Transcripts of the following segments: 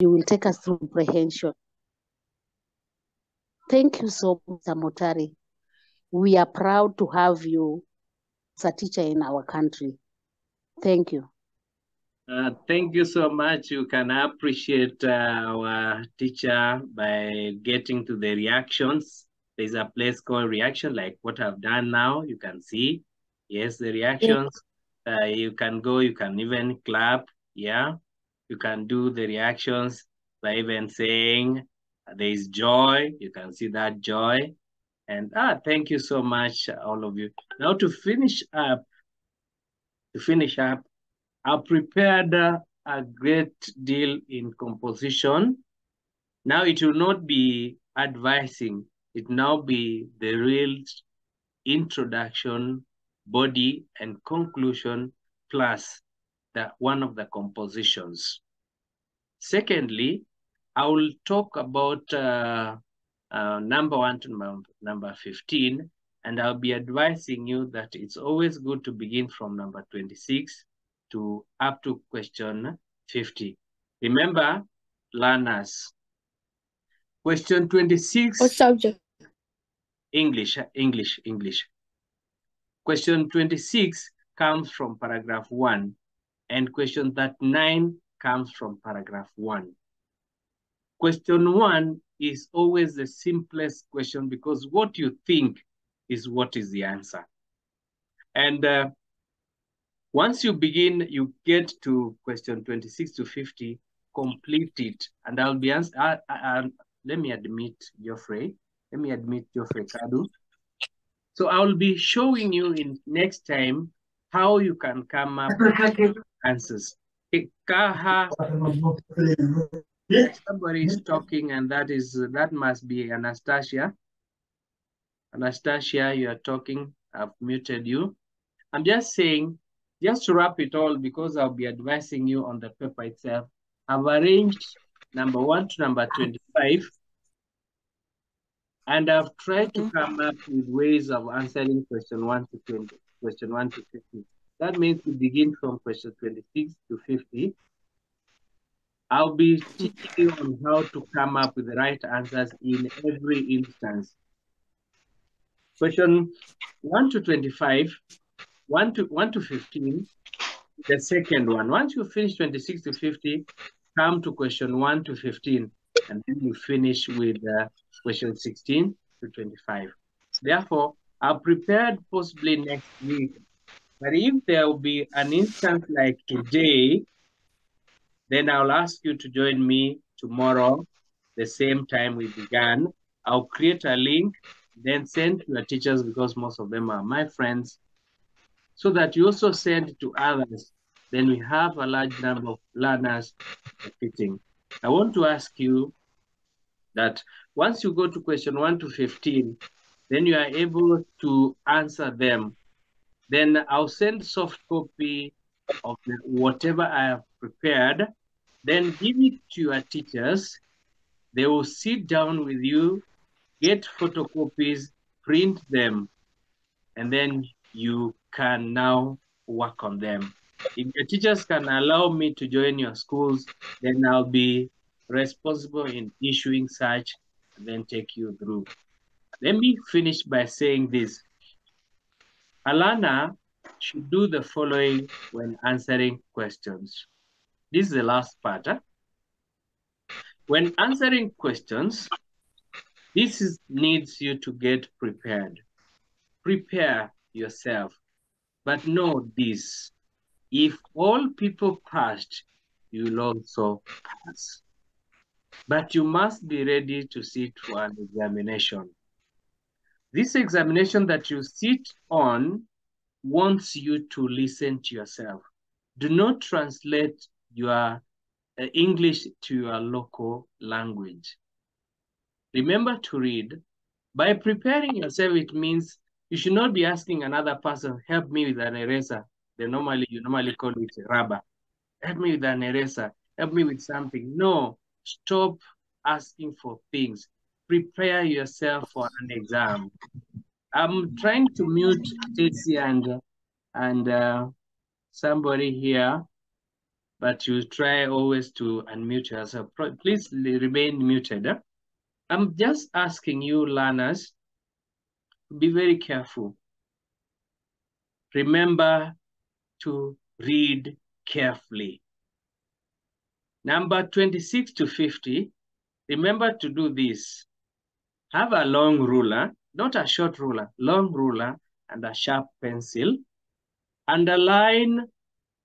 you will take us through comprehension. Thank you so much, Motari. We are proud to have you as a teacher in our country. Thank you. Uh, thank you so much. You can appreciate uh, our teacher by getting to the reactions. There's a place called reaction, like what I've done now. You can see, yes, the reactions. Uh, you can go, you can even clap, yeah. You can do the reactions by even saying there is joy. You can see that joy. And ah, thank you so much, all of you. Now to finish up, to finish up, I prepared uh, a great deal in composition. Now it will not be advising, it now be the real introduction, body and conclusion, plus the one of the compositions. Secondly, I will talk about uh, uh, number one to number, number 15, and I'll be advising you that it's always good to begin from number 26 to up to question 50. Remember, learners. Question 26. What subject? English, English, English. Question 26 comes from paragraph 1, and question 39 comes from paragraph 1. Question 1 is always the simplest question because what you think is what is the answer. And uh, once you begin, you get to question 26 to 50, complete it. And I'll be answering, uh, uh, let me admit Geoffrey. Let me admit Geoffrey Kadu. So I'll be showing you in next time how you can come up answers. Kaha, somebody is talking and that is, that must be Anastasia. Anastasia, you are talking. I've muted you. I'm just saying, just to wrap it all, because I'll be advising you on the paper itself, I've arranged number one to number 25. And I've tried to mm-hmm. come up with ways of answering question one to 20, question one to 50. That means we begin from question 26 to 50. I'll be teaching you on how to come up with the right answers in every instance. Question 1 to 25, 1 to 1 to 15, the second one. Once you finish 26 to 50, come to question 1 to 15, and then you finish with uh, question 16 to 25. Therefore, I've prepared possibly next week, but if there will be an instance like today, then I'll ask you to join me tomorrow, the same time we began. I'll create a link, then send to your teachers because most of them are my friends, so that you also send to others. Then we have a large number of learners fitting. I want to ask you that once you go to question 1 to 15, then you are able to answer them. Then I'll send soft copy of the, whatever I have prepared, then give it to your teachers. They will sit down with you, get photocopies, print them, and then you can now work on them. If your teachers can allow me to join your schools, then I'll be responsible in issuing such and then take you through. Let me finish by saying this. Alana should do the following when answering questions. This is the last part. Huh? When answering questions, this is, needs you to get prepared. Prepare yourself. But know this, if all people passed, you will also pass. But you must be ready to sit for an examination. This examination that you sit on wants you to listen to yourself. Do not translate your uh, English to your local language. Remember to read. By preparing yourself, it means you should not be asking another person, help me with an eraser. They normally, you normally call it a rubber. Help me with an eraser. Help me with something. No, stop asking for things. Prepare yourself for an exam. I'm trying to mute Stacy and and uh, somebody here. but you try always to unmute yourself. Please remain muted. I'm just asking you learners, be very careful. Remember to read carefully. Number 26 to 50, remember to do this. Have a long ruler, not a short ruler, long ruler and a sharp pencil. Underline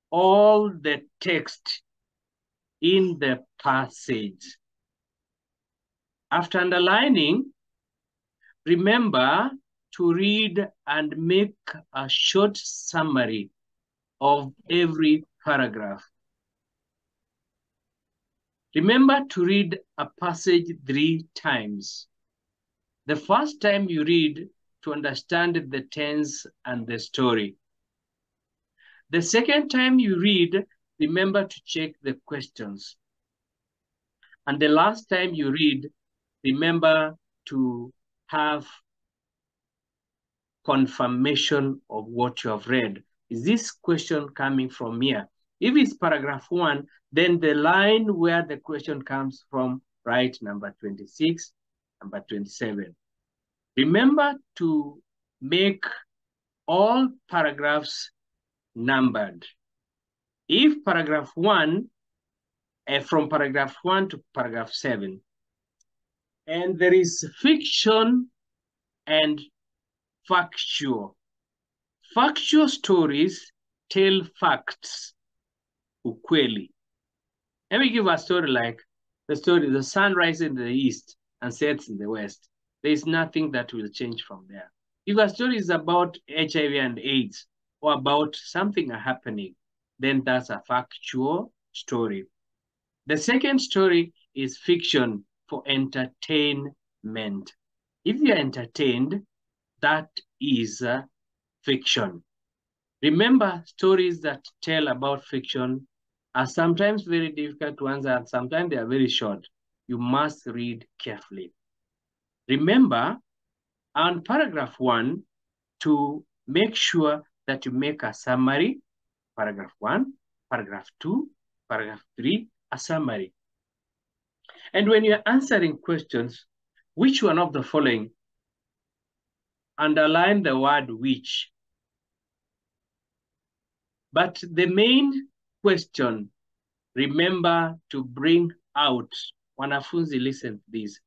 all the text in the passage. After underlining, remember to read and make a short summary of every paragraph. Remember to read a passage three times. The first time you read to understand the tense and the story. The second time you read, remember to check the questions. And the last time you read, remember to have confirmation of what you have read. Is this question coming from here? If it's paragraph one, then the line where the question comes from, write number 26, number 27. Remember to make all paragraphs numbered. If paragraph one, uh, from paragraph one to paragraph seven, and there is fiction and factual. Factual stories tell facts, ukweli. Let me give a story like the story, the sun rises in the east and sets in the west. There is nothing that will change from there. If a story is about HIV and AIDS or about something happening, then that's a factual story. The second story is fiction for entertainment. If you're entertained, that is uh, fiction. Remember, stories that tell about fiction are sometimes very difficult answer, and sometimes they are very short. You must read carefully. Remember, on paragraph one, to make sure that you make a summary, paragraph one, paragraph two, paragraph three, a summary. And when you're answering questions, which one of the following underline the word which. But the main question, remember to bring out, wanafunzi listen to this,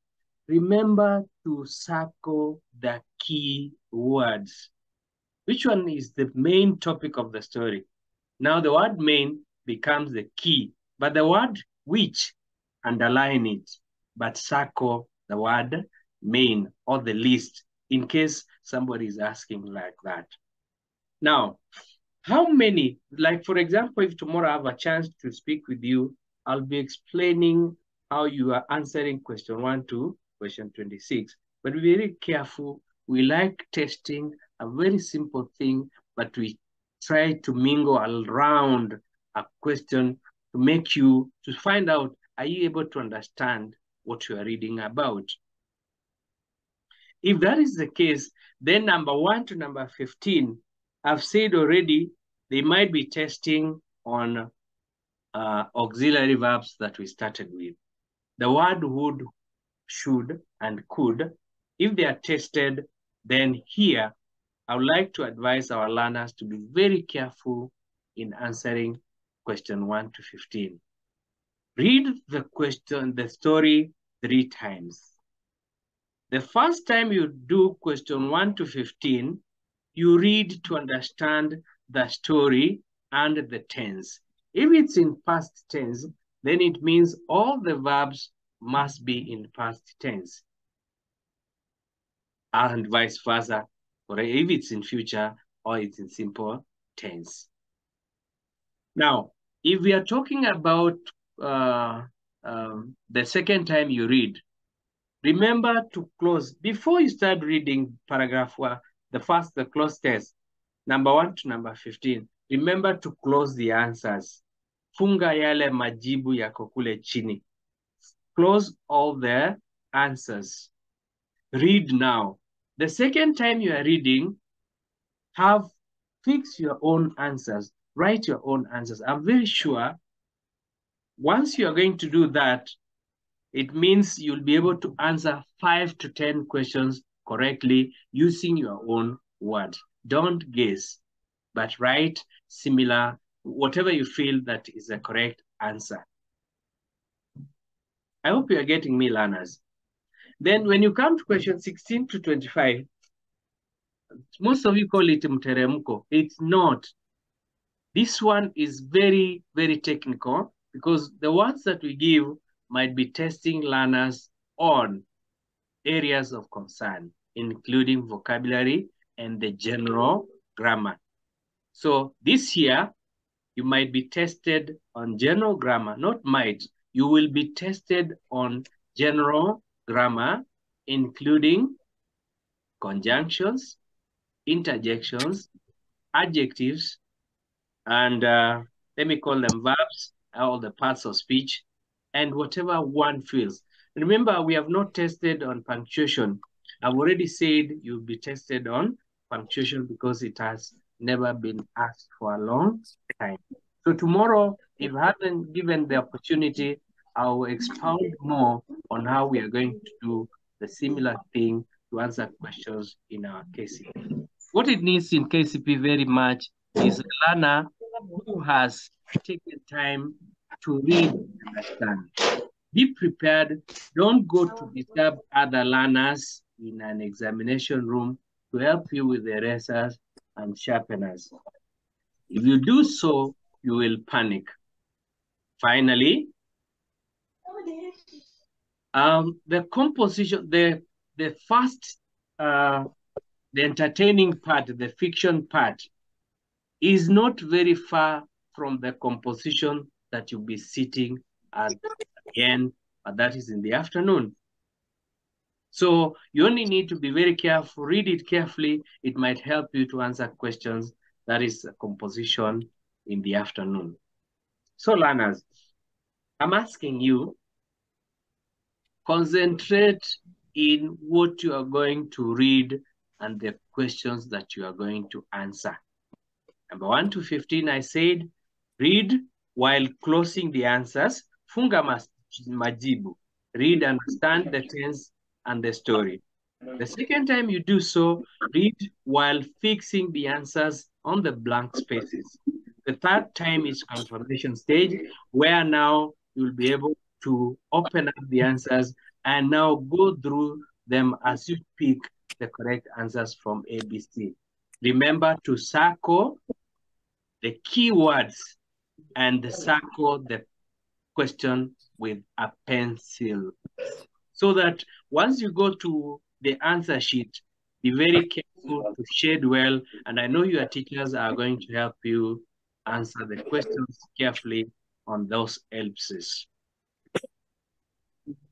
remember to circle the key words. Which one is the main topic of the story? Now the word main becomes the key, but the word which, underline it, but circle the word main or the list in case somebody is asking like that. Now, how many, like for example, if tomorrow I have a chance to speak with you, I'll be explaining how you are answering question one to question 26. But be very careful. We like testing a very simple thing, but we try to mingle around a question to make you, to find out, are you able to understand what you are reading about? If that is the case, then number one to number 15, I've said already, they might be testing on uh, auxiliary verbs that we started with. The word would, should, and could, if they are tested, then here, I would like to advise our learners to be very careful in answering question 1 to 15. Read the question, the story three times. The first time you do question 1 to 15, you read to understand the story and the tense. If it's in past tense, then it means all the verbs must be in past tense. And vice versa, or if it's in future or it's in simple tense. Now, if we are talking about uh, um, the second time you read, Remember to close, before you start reading paragraph one, the first, the cloze test, number one to number 15, remember to close the answers. Funga yale majibu yako kule chini. Close all the answers. Read now. The second time you are reading, have fix your own answers. Write your own answers. I'm very sure once you are going to do that, it means you'll be able to answer five to 10 questions correctly using your own word. Don't guess, but write similar, whatever you feel that is the correct answer. I hope you are getting me, learners. Then when you come to question 16 to 25, most of you call it mteremko. It's not. This one is very, very technical because the words that we give might be testing learners on areas of concern, including vocabulary and the general grammar. So this year, you might be tested on general grammar, not might. You will be tested on general grammar, including conjunctions, interjections, adjectives, and uh, let me call them verbs, all the parts of speech, and whatever one feels. Remember, we have not tested on punctuation. I've already said you'll be tested on punctuation because it has never been asked for a long time. So tomorrow, if I haven't given the opportunity, I'll expound more on how we are going to do the similar thing to answer questions in our KCPE. What it needs in KCPE very much is a learner who has taken time to read and understand. Be prepared. Don't go to disturb other learners in an examination room to help you with the erasers and sharpeners. If you do so, you will panic. Finally, um, the composition, the the first, uh, the entertaining part, the fiction part, is not very far from the composition that you'll be sitting at end, but that is in the afternoon. So you only need to be very careful, read it carefully. It might help you to answer questions. That is composition in the afternoon. So learners, I'm asking you, concentrate in what you are going to read and the questions that you are going to answer. Number one to 15, I said, read while closing the answers. Funga majibu. Read, understand the tense and the story. The second time you do so, read while fixing the answers on the blank spaces. The third time is confirmation stage, where now you'll be able to open up the answers and now go through them as you pick the correct answers from ABC. Remember to circle the keywords and circle the question with a pencil so that once you go to the answer sheet, be very careful to shade well. And I know your teachers are going to help you answer the questions carefully on those ellipses.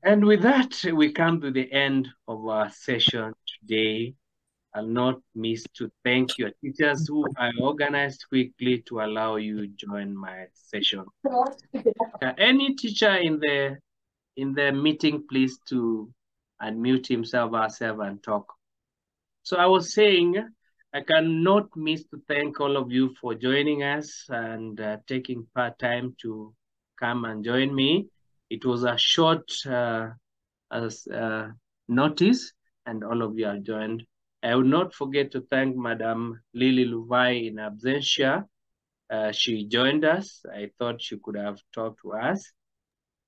And with that, we come to the end of our session today. I'll not miss to thank your teachers who I organized quickly to allow you join my session. Uh, any teacher in the in the meeting, please to unmute himself herself and talk. So I was saying, I cannot miss to thank all of you for joining us and uh, taking part time to come and join me. It was a short uh, as, uh, notice and all of you are joined. I will not forget to thank Madam Lily Luvai in absentia. Uh, she joined us. I thought she could have talked to us.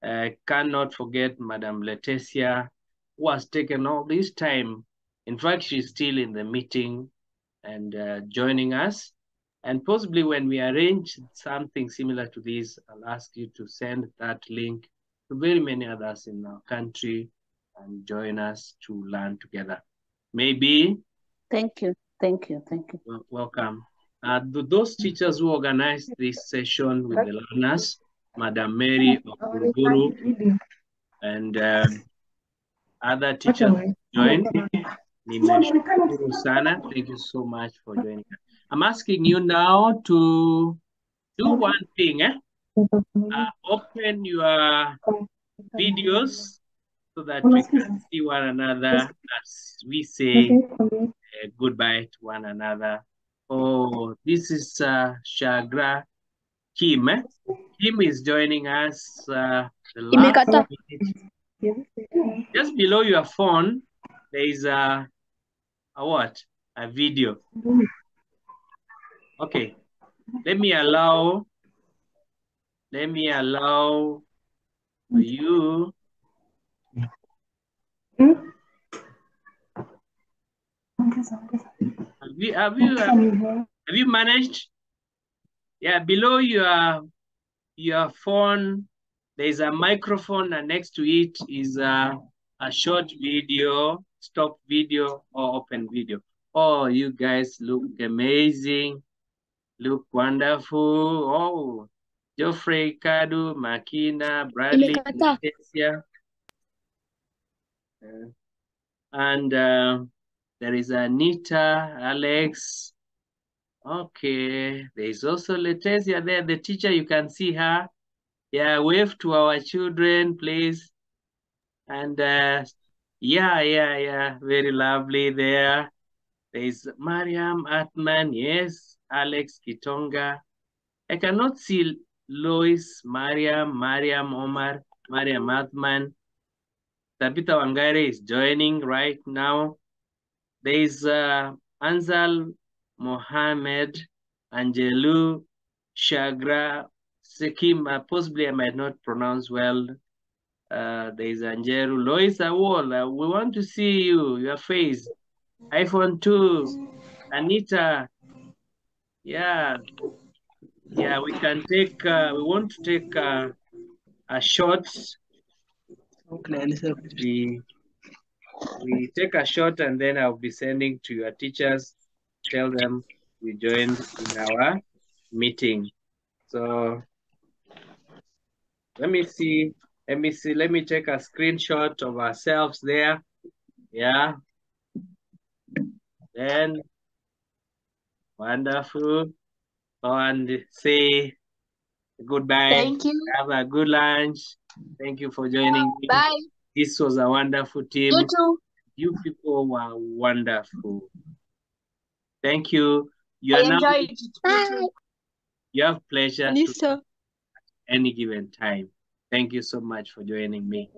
I cannot forget Madam Leticia, who has taken all this time. In fact, she's still in the meeting and uh, joining us. And possibly when we arrange something similar to this, I'll ask you to send that link to very many others in our country and join us to learn together. Maybe. Thank you. Thank you. Thank you. Welcome. Uh, those teachers who organized this session with the learners, Madam Mary Okuguru, and uh, other teachers joined. Nimeshukuru sana. Thank you so much for joining us. I'm asking you now to do one thing. Eh? Uh, open your videos so that we can see one another as we say uh, goodbye to one another. Oh, this is uh, Shagra Kim. Eh? Kim is joining us. Uh, Just below your phone, there is a, a what? A video. Okay. Let me allow, let me allow you. Have you, have you, have you managed? Yeah, below your your phone, there's a microphone, and next to it is a, a short video, stop video, or open video. Oh, you guys look amazing, look wonderful. Oh, Geoffrey, Kadu, Makina, Bradley, Imekata. Uh, and uh, there is Anita, Alex. Okay, there is also Letesia there, the teacher, you can see her. Yeah, wave to our children, please. And uh, yeah, yeah, yeah, very lovely there. There is Mariam Atman, yes, Alex Kitonga. I cannot see Lois, Mariam, Mariam Omar, Mariam Atman. Tabitha Wangare is joining right now. There is uh, Anzal Mohammed, Angelu, Shagra, Sekim, uh, possibly I might not pronounce well. Uh, there is Angeru, Lois Awol, uh, we want to see you, your face. iPhone 2, Anita, yeah, yeah, we can take, uh, we want to take uh, a shot. We, we take a shot and then I'll be sending to your teachers tell them we joined in our meeting. So let me see, let me see, let me take a screenshot of ourselves there. Yeah. Then wonderful. And say goodbye. Thank you. Have a good lunch. Thank you for joining me. Bye. This was a wonderful team. You too. You people were wonderful. Thank you. You I are enjoyed it. Bye. you have pleasure to Lisa. any given time. Thank you so much for joining me.